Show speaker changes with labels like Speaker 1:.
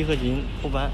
Speaker 1: 铝合金护板